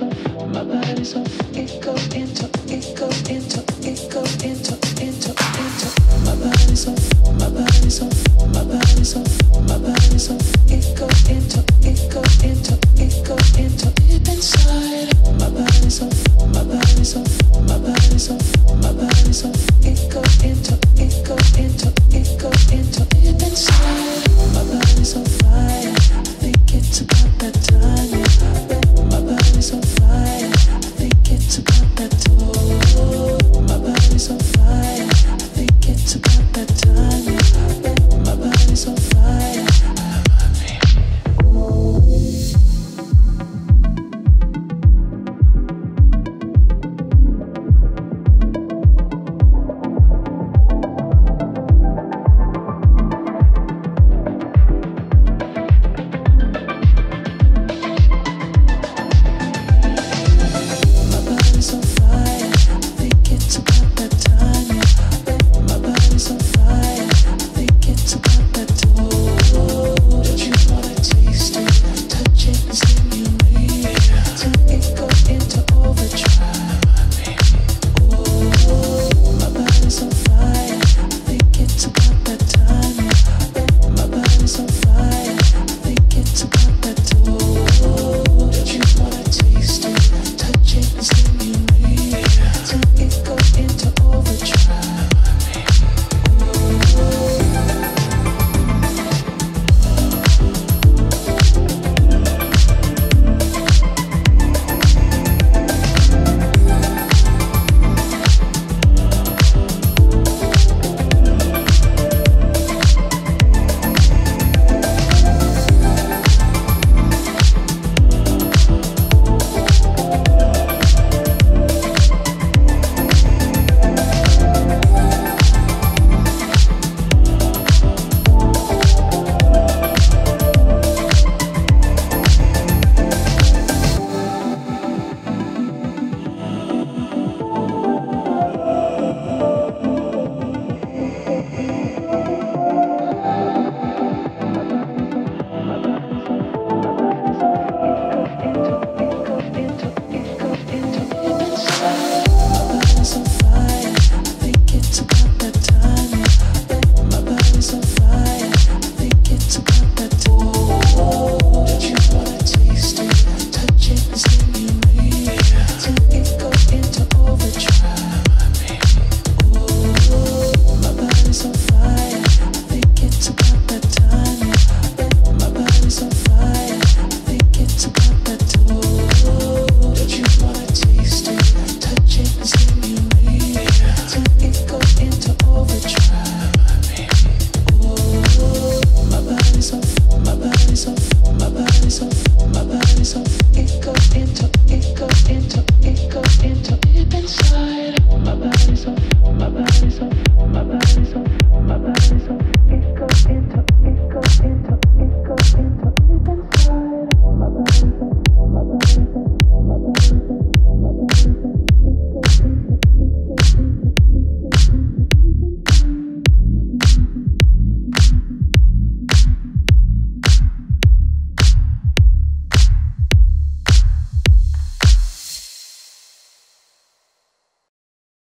body's off, my body's off. It goes into, it Oh.